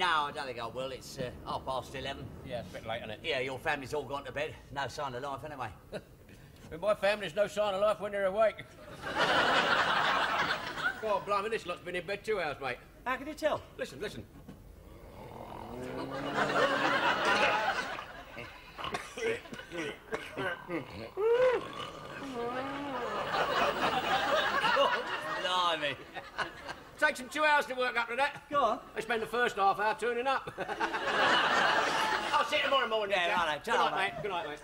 No, I don't think I will. It's uh, half past eleven. Yeah, it's a bit late, isn't it? Yeah, your family's all gone to bed. No sign of life, anyway. With my family, there's no sign of life when they're awake. God, blimey, this lot's been in bed two hours, mate. How can you tell? Listen, listen. Blimey. It takes them two hours to work up to that. Go on. They spend the first half hour turning up. I'll see you tomorrow morning. Yeah, Jack. righto. Good night, mate. Good night, mate.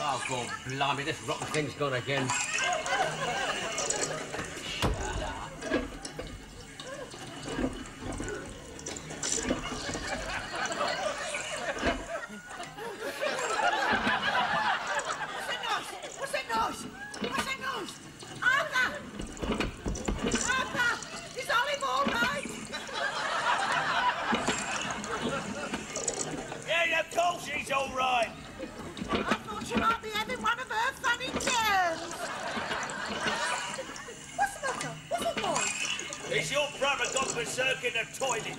Oh, God, blimey, this rotten thing's gone again. What's that noise? What's that noise? Arthur! Arthur! Is Olive all right? Yeah, of course he's all right. I thought she might be having one of her funny turns. What's the matter? What's it noise? It's your brother gone berserk in the toilet.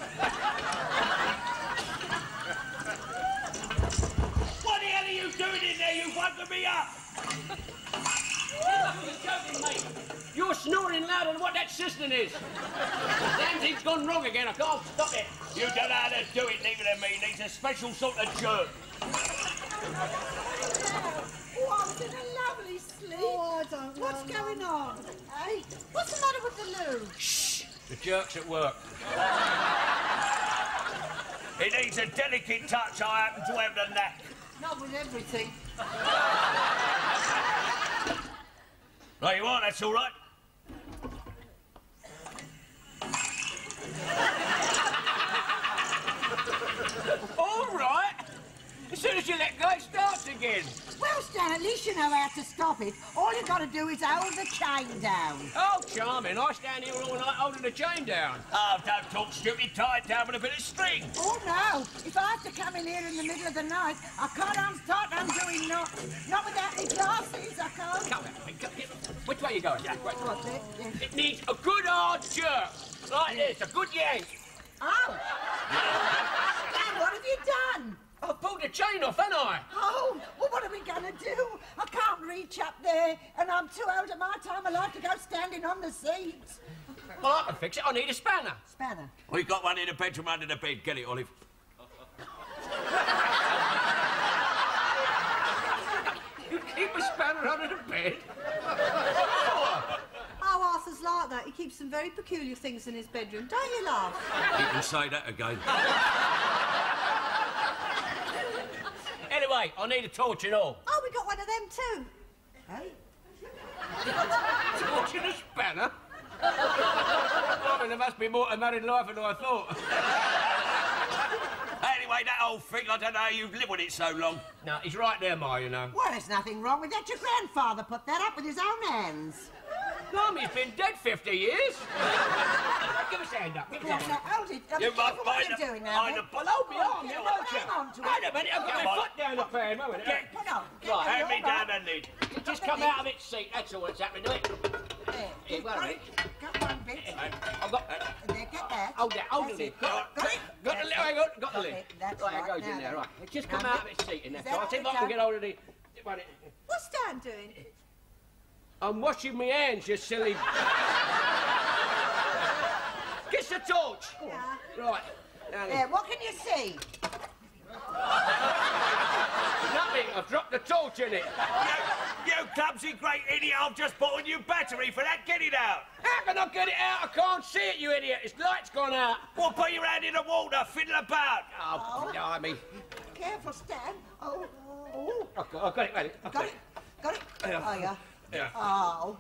what the hell are you doing in there? You woken me up. joking, mate. You're snoring louder than what that cistern is. Damn thing's gone wrong again. I can't stop it. You don't know how to do it, neither than me. Needs a special sort of jerk. Oh, I was in a lovely sleep. Oh, I don't know. What's going on? Hey, what's the matter with the loo? The jerk's at work. It needs a delicate touch. I happen to have the knack. Not with everything. Right, you are. That's all right. All right. As soon as you let go, it starts again. Well, Stan, at least you know how to stop it. All you've got to do is hold the chain down. Oh, charming. I stand here all night holding the chain down. Oh, don't talk stupid. Tie it down with a bit of string. Oh, no. If I have to come in here in the middle of the night, I can't unstart doing not. Not without my glasses, I can't. Come here. Which way are you going? Jack? What's it? Yeah. It needs a good hard jerk. Like this, a good yank. Oh! Stan, what have you done? I've pulled the chain off, haven't I? Oh, well, what are we going to do? I can't reach up there, and I'm too old at my time of life to go standing on the seat. Well, I can fix it. I need a spanner. Spanner. We've got one in the bedroom under the bed. Get it, Olive. You keep a spanner under the bed? Oh, Arthur's like that. He keeps some very peculiar things in his bedroom. Don't you laugh? You can say that again. Anyway, I need a torch and all. Oh, we got one of them too. Hey? Torch and a spanner? I mean, there must be more to married life than I thought. Anyway, that old thing, I don't know how you've lived with it so long. No, he's right there, Ma, you know. Well, there's nothing wrong with that. Your grandfather put that up with his own hands. Blimey, he's been dead 50 years. Give us a hand up. Give us a hand up. hold it. Now, You must careful what mind you're the- doing now. mind then. the- Well, hold me arm, you won't you? hang on to Wait it. a minute, I've got my foot down the pan, won't it? Get- Put on. Get Right, Hand me you're down right. the lid. Just come out of its seat, that's all that's happening to it. There. Here, Got wait it. Got one bit. I've got... Uh, hold that, hold the That's lid. it. Got, Got it? got the lid, hang on, got the lid. That's right, it goes in there, right. It just come out of its seat in there. Is that I'll see if I can get hold of the... What's Dan doing? I'm washing my hands, you silly... Get the torch. Yeah. Right. Now then. There, what can you see? Nothing. I've dropped the torch in it. You, you clumsy great idiot, I've just bought a new battery for that. Get it out. How can I get it out? I can't see it, you idiot. Its light's gone out. Well, put your hand in the water, fiddle about. Oh, oh. blimey. Careful, Stan. Oh, oh. I've got, I've got it ready. I've Got it? Got it? Oh, yeah. Yeah. Oh.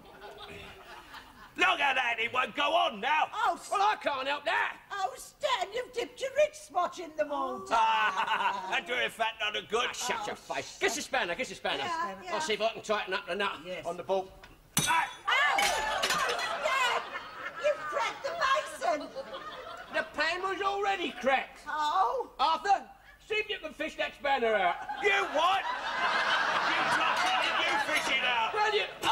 Look at that, it won't go on now. Oh, S- Well, I can't help that. oh, Stan, you've dipped your rich spot in the water. That doing fat not a good. Ah, Shut your face. Get the spanner, get the spanner. Yeah, yeah. I'll see if I can tighten up the nut Yes. on the bolt. Ah, Oh, Stan, you've cracked the basin. The pan was already cracked. Oh. Arthur, see if you can fish that spanner out. you what? You tough idiot, you fish it out. Brilliant. Oh!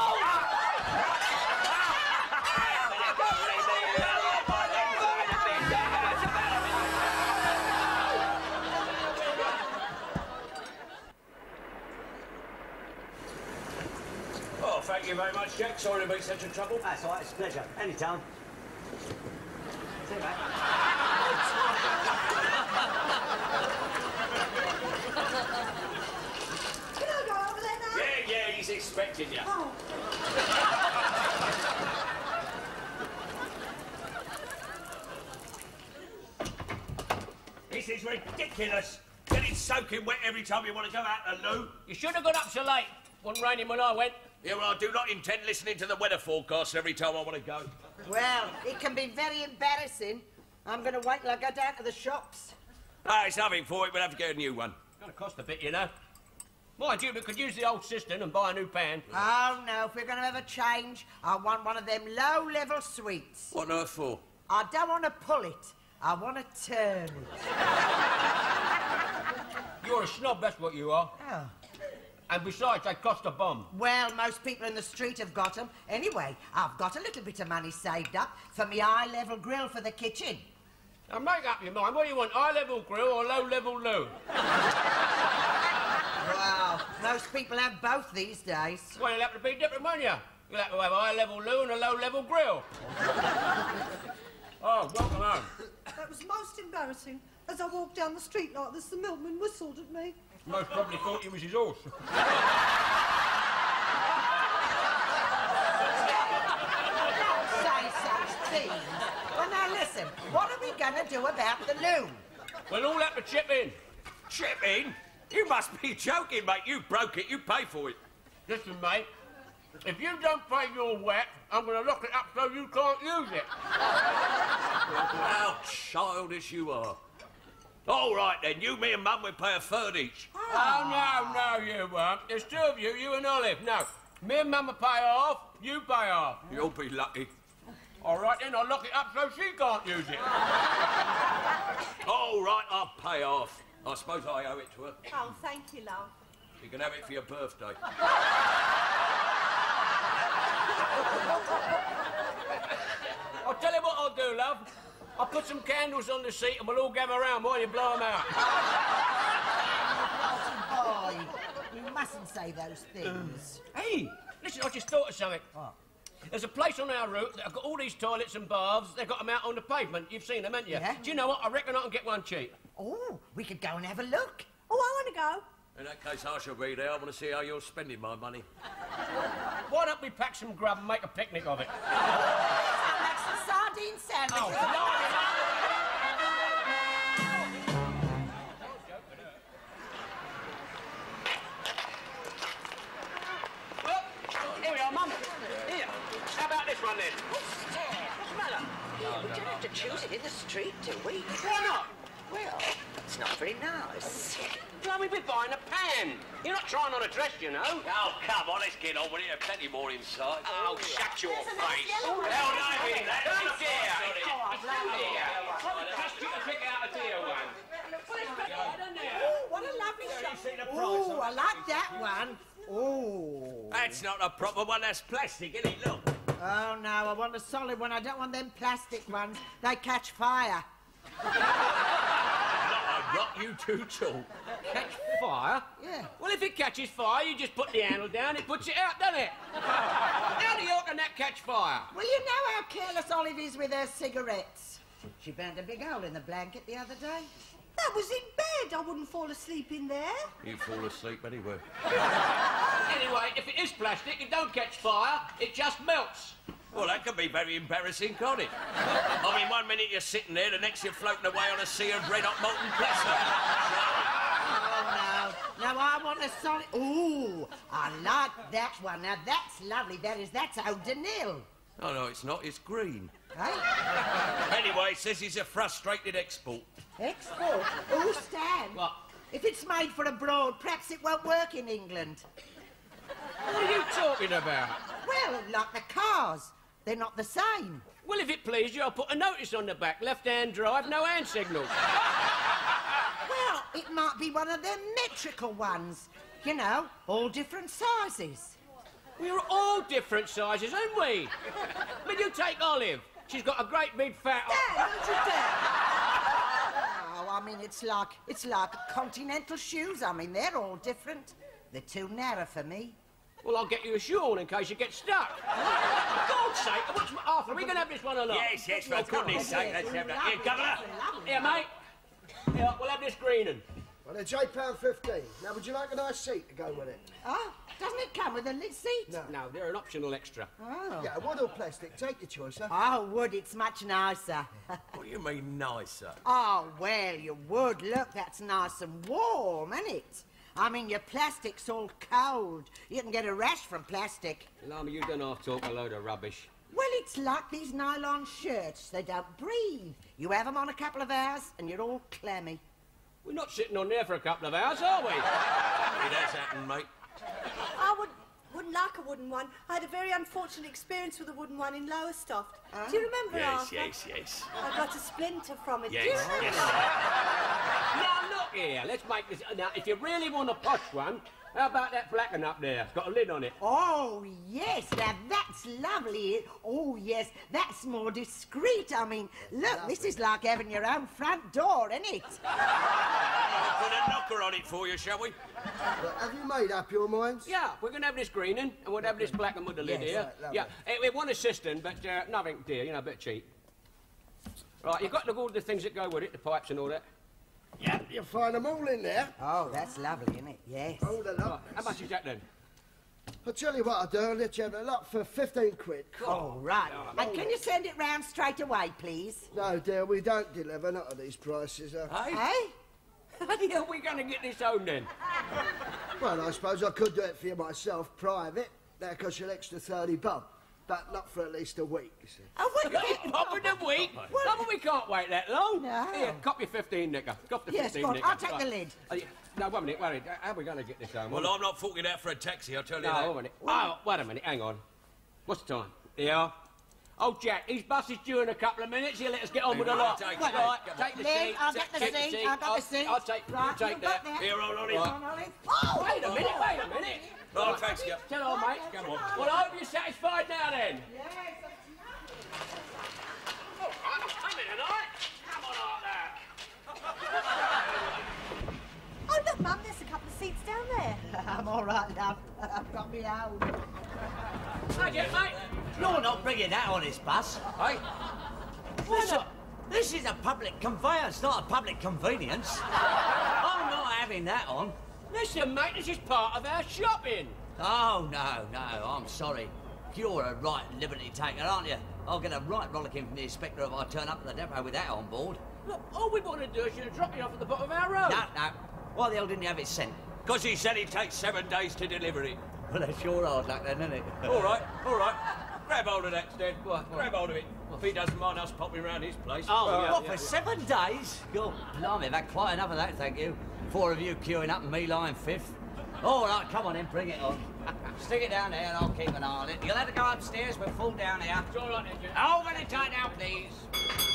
Oh, thank you very much, Jack. Sorry to be such a trouble. That's all right, it's a pleasure. Anytime. See you, mate. Can I go over there now? Yeah, yeah, he's expecting you. Oh, This is ridiculous. Getting soaking wet every time you want to go out the loo. You should have got up so late. It wasn't raining when I went. Yeah, well, I do not intend listening to the weather forecast every time I want to go. Well, it can be very embarrassing. I'm going to wait till I go down to the shops. Ah, it's nothing for it. We'll have to get a new one. It's Gonna cost a bit, you know. Mind you, we could use the old cistern and buy a new pan. Oh, no, if we're going to have a change, I want one of them low-level sweets. What on earth for? I don't want to pull it. I want to turn it. You're a snob, that's what you are. Oh. And besides, they cost a bomb. Well, most people in the street have got 'em. Anyway, I've got a little bit of money saved up for my eye-level grill for the kitchen. Now make up your mind. What do you want, high-level grill or low-level loo? Wow, most people have both these days. Well, you'll have to be different, won't you? You'll have to have a high-level loo and a low-level grill. oh, welcome home. that was most embarrassing. As I walked down the street like this, the milkman whistled at me. Most probably thought he was his horse. Don't say such things. Well, now listen, what are we going to do about the loo? We'll all have to chip in. Chip in? You must be joking, mate. You broke it. You pay for it. Listen, mate. If you don't pay your wet, I'm going to lock it up so you can't use it. How childish you are. All right, then. You, me, and Mum will pay a third each. Oh, no, no, you won't. There's two of you, you and Olive. No, me and Mum will pay half, you pay half. You'll be lucky. All right, then, I'll lock it up so she can't use it. All right, I'll pay off. I suppose I owe it to her. Oh, thank you, love. You can have it for your birthday. I'll tell you what I'll do, love. I'll put some candles on the seat and we'll all gather around while you blow them out. Boy, you mustn't say those things. Hey, listen, I just thought of something. There's a place on our route that have got all these toilets and baths. They've got them out on the pavement. You've seen them, haven't you? Yeah. Do you know what? I reckon I can get one cheap. Oh, we could go and have a look. Oh, I want to go. In that case, I shall be there. I want to see how you're spending my money. Why don't we pack some grub and make a picnic of it? That's the sardine sandwich. Oh, Well, here we are, Mum. Here. How about this one then? What's the matter? we don't have to choose it in the street, do we? Why not? Well, it's not very nice. Blimey, we're buying a pan. You're not trying on a dress, you know. Oh, come on, let's get on with it. There's plenty more inside. Oh, oh shut your face. Hell, no, it ain't. That's Oh, the dear. first It's the deer. Trust you to pick out a deer one. Oh, what a lovely shot. see Oh, I like that one. Oh. That's not a proper one. That's plastic, isn't it? Look. Oh, no, I want a solid one. I don't want them plastic ones. They catch fire. Not you too tall. Catch fire? Yeah. Well, if it catches fire, you just put the handle down, it puts it out, doesn't it? How the hell can that catch fire? Well, you know how careless Olive is with her cigarettes. She burned a big hole in the blanket the other day. That was in bed. I wouldn't fall asleep in there. You'd fall asleep anyway. anyway, if it is plastic, it don't catch fire, it just melts. Well, that can be very embarrassing, can't it? I mean, one minute you're sitting there, the next you're floating away on a sea of red hot molten Oh, plaster. no. No, I want a solid... Ooh, I like that one. Now, that's lovely. That is, that's Eau de Nil. Oh, no, it's not. It's green. Hey? Anyway, says he's a frustrated export. Export? Oh, Stan. What? If it's made for abroad, perhaps it won't work in England. What are you talking about? Well, like the cars. They're not the same. Well, if it please you, I'll put a notice on the back. Left-hand drive, no hand signals. Well, it might be one of them metrical ones. You know, all different sizes. We're all different sizes, aren't we? I mean, you take Olive. She's got a great big fat... Dad, don't you dare. Oh, I mean, it's like it's like continental shoes. I mean, they're all different. They're too narrow for me. Well, I'll get you a shawl in case you get stuck. For God's sake, what's my... Arthur, are we going to have this one or not? Yes, yes, for oh, goodness sake, let's have that. Here, Governor. Here, mate. Here, we'll have this greening. Well, it's eight pound fifteen. Now, would you like a nice seat to go with it? Oh, doesn't it come with a lit seat? No. No, they're an optional extra. Oh. Yeah, wood or plastic? Take your choice, huh? Oh, wood, it's much nicer. What do you mean, nicer? oh, well, you would. Look, that's nice and warm, isn't it? I mean, your plastic's all cold. You can get a rash from plastic. Lama, you don't half talk a load of rubbish. Well, it's like these nylon shirts. They don't breathe. You have them on a couple of hours and you're all clammy. We're not sitting on there for a couple of hours, are we? It has happened, mate. I would, wouldn't like a wooden one. I had a very unfortunate experience with a wooden one in Lowestoft. Ah. Do you remember, Yes, Arthur? yes, yes. I got a splinter from it. Do you remember? yes. Now, look here. Let's make this... Now, if you really want a posh one, how about that flacken up there? It's got a lid on it. Oh, yes, now that's lovely. Oh, yes, that's more discreet. I mean, look, this is like having your own front door, isn't it? Put a knocker on it for you, shall we? But have you made up your minds? Yeah, we're going to have this greening, and we'll have this blacking with the lid Yes, here. right, yeah, it, it want a cistern, but uh, nothing dear, you know, a bit cheap. Right, you've got to look all the things that go with it, the pipes and all that. Yeah, you'll find them all in there. Oh, that's lovely, isn't it? Yes. All the Right, lot. how much is that then? I'll tell you what I'll do. I'll let you have a lot for 15 quid. Oh, right. And can you send it round straight away, please? No, dear, we don't deliver, not at these prices. Uh, Hey? Eh? How the hell are we going to get this home then? well, I suppose I could do it for you myself, private. That costs you an extra 30 bob. But not for at least a week, you see. What Pop in a week? No, but we can't wait that long. No. Here, cop your 15, Nicker. Cop the Yes, 15, go on, Nicker. I'll take the lid. Uh, yeah, no, one minute, one minute. How are we going to get this home? Well, I'm not forking out for a taxi, I'll tell you No, that. one minute. Oh, wait a minute, hang on. What's the time? Yeah. Oh, Jack, his bus is due in a couple of minutes. He'll let us get on with the lot. take Right, right, take the seat. I'll take- get the seat, I'll get the seat. I'll take, Right, you take got that. that. Here, old Ollie. Come on, Olive. Oh, Wait a minute, wait a minute. Oh, thanks, yeah. Tell on, mate. Come on. Well, I hope you're satisfied now then. Oh, I'm coming tonight. Come on, Arthur. Oh, look, Mum, there's a couple of seats down there. I'm all right, love. I've got me own. Hi, Jack, mate. You're not bringing that on this bus. Hey, Listen, this is a public conveyance, not a public convenience. I'm not having that on. listen, mate, this is part of our shopping. Oh, no, no, I'm sorry. You're a right liberty taker, aren't you? I'll get a right rollicking from the inspector if I turn up at the depot with that on board. Look, all we want to do is just drop you off at the bottom of our road. No, no. Why the hell didn't you have it sent? Because he said it takes seven days to deliver it. Well, that's your hard luck then, isn't it? All right, all right. Grab hold of that, Stan. What, what? Grab hold of it. If he doesn't mind us popping round his place. Oh, yeah, what, yeah, for seven days? God, blimey, I've had quite enough of that, thank you. Four of you queuing up and me lying fifth. All right, come on in, bring it on. Stick it down there and I'll keep an eye on it. You'll have to go upstairs, we're full down here. It's all right. Oh, very tight now, please.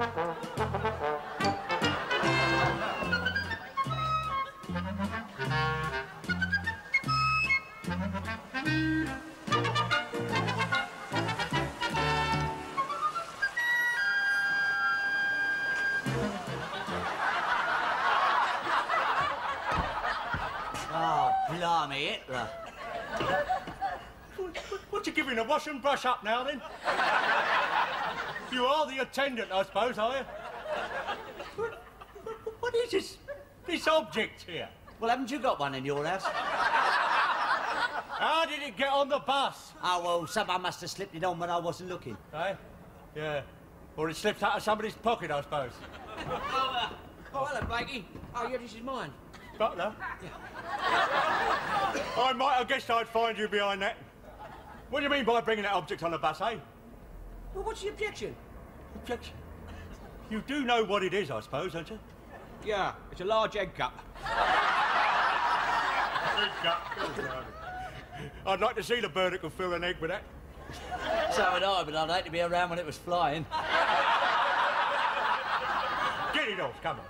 Oh, blimey, Hitler. what, what, what you giving a wash and brush up now, then? You are the attendant, I suppose, are you? What, what is this? This object here? Well, haven't you got one in your house? How did it get on the bus? Oh, well, someone must have slipped it on when I wasn't looking. Eh? Yeah. Or it slipped out of somebody's pocket, I suppose. Oh, hello, Blakey. Oh, yeah, this is mine. Butler? I might have guessed I'd find you behind that. What do you mean by bringing that object on the bus, eh? Well, what's the objection? Objection. You do know what it is, I suppose, don't you? Yeah, it's a large egg cup. Egg cup. I'd like to see the bird that could fill an egg with that. So would I, but I'd hate to be around when it was flying. Get it off, come on.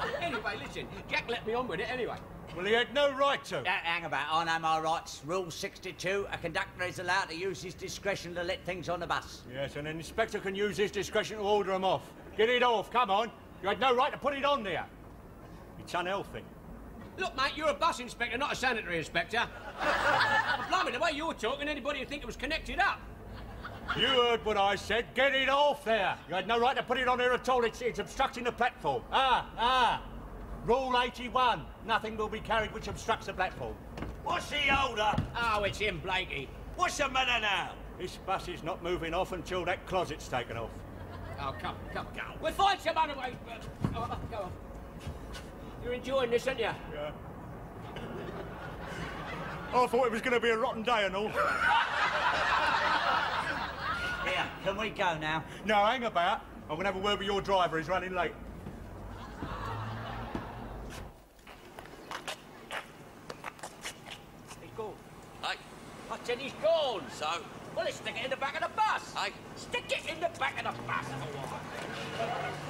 Anyway, listen, Jack let me on with it anyway. Well, he had no right to. Uh, hang about, I know my rights. Rule 62, a conductor is allowed to use his discretion to let things on the bus. Yes, and an inspector can use his discretion to order him off. Get it off, come on. You had no right to put it on there. It's unhealthy. Look, mate, you're a bus inspector, not a sanitary inspector. Blimey, the way you're talking, anybody would think it was connected up. You heard what I said. Get it off there. You had no right to put it on there at all. It's, it's obstructing the platform. Ah, ah. Rule 81. Nothing will be carried which obstructs the platform. What's the order? Oh, it's him, Blakey. What's the matter now? This bus is not moving off until that closet's taken off. Oh, come, come, go. We'll find some other way. Oh, oh, go on. You're enjoying this, aren't you? Yeah. I thought it was going to be a rotten day and all. Here, can we go now? no, hang about. I'm going to have a word with your driver. He's running late. He's gone. Hey, I said he's gone. so? Well, let's stick it in the back of the bus. Hey, Stick it in the back of the bus.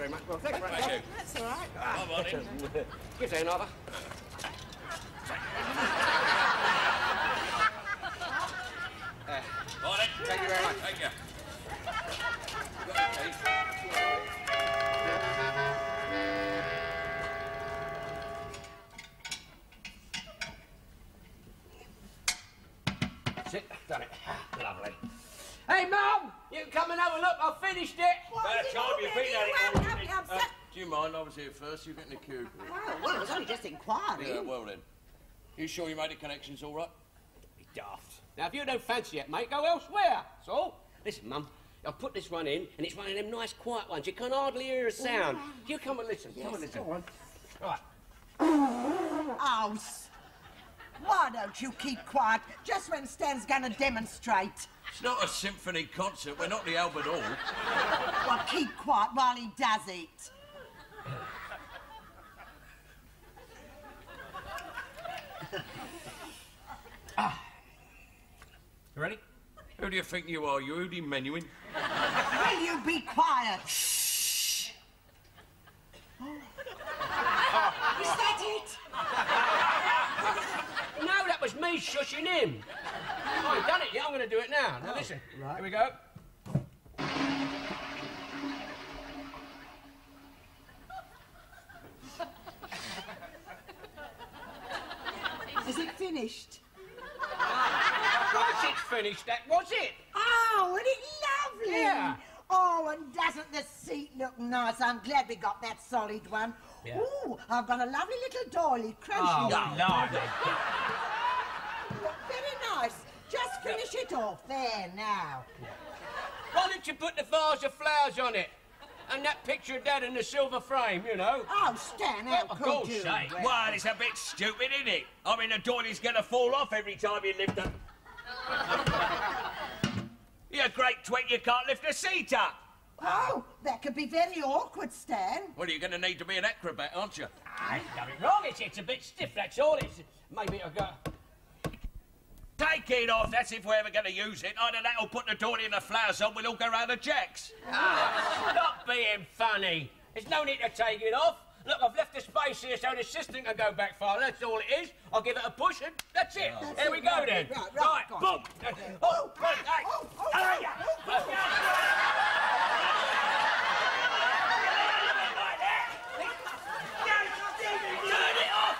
Very much. Well, thanks very much. Thank you. That's all right. Come on in. Give us another. It. Done it. Lovely. Hey, Mum! You can come and have a look. I've finished it. About is it time you've been at it Well, all, I'm- isn't it? I'm Uh, Do you mind? I was here first. You get in the queue. Oh, well, it was only just inquiring. Yeah, well then. You sure you made the connections all right? Daft. Now, if you don't fancy it, mate, go elsewhere. That's all. Listen, Mum. I've put this one in, and it's one of them nice, quiet ones. You can hardly hear a sound. You come and listen. come and listen. go on. Right. Oh, s- why don't you keep quiet just when Stan's going to demonstrate? It's not a symphony concert. We're not the Albert Hall. Well, keep quiet while he does it. You ready? Who do you think you are? Yehudi Menuhin? Will you be quiet? Shh. Is that it? No, that was me shushing him. Oh, I've done it yet. I'm going to do it now. Now, oh, listen. Right. Here we go. Is it finished? Of course it's finished, that was it. Oh, and it's lovely. Yeah. Oh, and doesn't the seat look nice? I'm glad we got that solid one. Yeah. Ooh, I've got a lovely little doily crochet. Oh, Lord. Very nice. Just finish it off. There, now. Why don't you put the vase of flowers on it? And that picture of Dad in the silver frame, you know? Oh, Stan, how Oh, could God's you? sake. Well, it's a bit stupid, isn't it? I mean, the doily's gonna fall off every time you lift it. You're a great twit, you can't lift a seat up. Oh, that could be very awkward, Stan. Well, you're gonna need to be an acrobat, aren't you? I nothing wrong. It's, it's a bit stiff, that's all. It's maybe I got. Take it off. That's if we're ever going to use it. Either that or put the door in the flowers on. We'll all go round the Jack's. Stop being funny. There's no need to take it off. Look, I've left the space here so the assistant can go back far. That's all it is. I'll give it a push and that's it. Here we go then. Right, right, go on. boom. Oh, right, hey. Oh, oh, Ah, oh, yeah. oh, oh. Turn it off!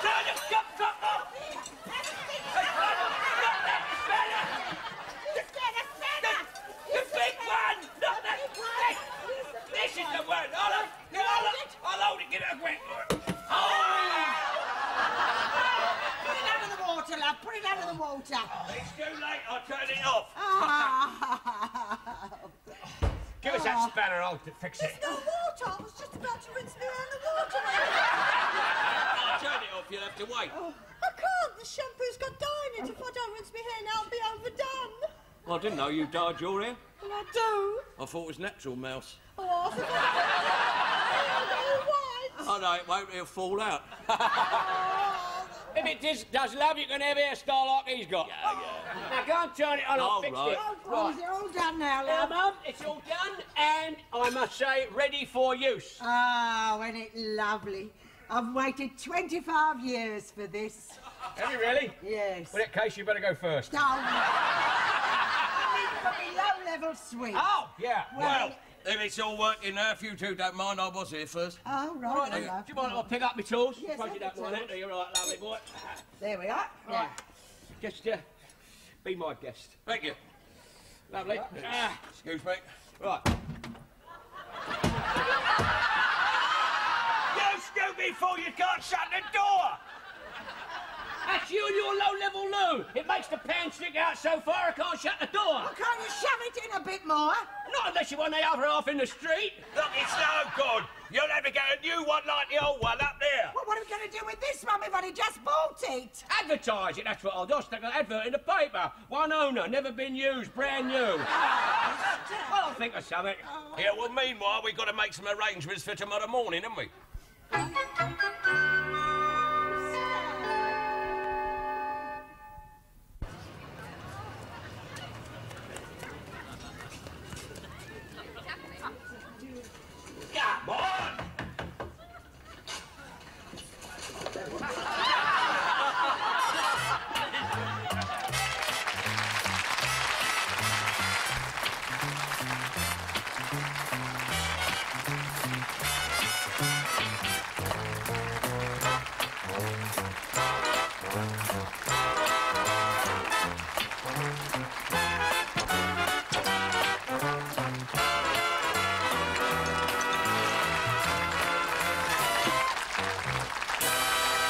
Turn it stop, stop, off! The big one! Not that! This, this is the one! I'll, I'll, I'll hold it, get it a grip. Put it under the water, love. Put it under the water. It's too late. I'll turn it off. Ah. Give us that spanner, I'll fix it. No water. I was just about to rinse me out of the water. I'll turn it off. You'll have to wait. Oh. I can't. The shampoo's got dye in it. If I don't rinse my hair now, I'll be overdone. Well, I didn't know you dyed your hair. And I do. I thought it was natural, Mouse. Oh, I forgot. Oh. Oh, no, it won't. It'll fall out. If it does, does love, you can have a hairstyle like he's got. Yeah, yeah. Now go and turn it on, I'll All fix right. it. Oh, is it all done now, Now, love? Mum, it's all done, and I must say, ready for use. Oh, isn't it lovely? I've waited 25 years for this. Have you really? Yes. Well, in that case, you better go first. Oh, I mean, for me low-level sweet. Oh, yeah. Well, if it's all working now, if you two don't mind, I was here first. Oh, right, Right, then, then, do you mind if I pick up my tools? Yes, Suppose you I don't mind tell. that, do you? Right, lovely boy. There we are. Right. Just uh, be my guest. Thank you. Lovely. Ah, Excuse me. right. You stupid fool! You can't shut the door! That's you and your low-level loo. It makes the pan stick out so far I can't shut the door. Well, can't you shove it in a bit more? Not unless you want the other half in the street. Look, it's no good. You'll have to get a new one like the old one up there. Well, what are we going to do with this one? We've only just bought it. Advertise it, that's what I'll do. I'll stick an advert in the paper. One owner, never been used, brand new. Oh, well, I'll think of something. Oh. Yeah, well, meanwhile, we've got to make some arrangements for tomorrow morning, haven't we?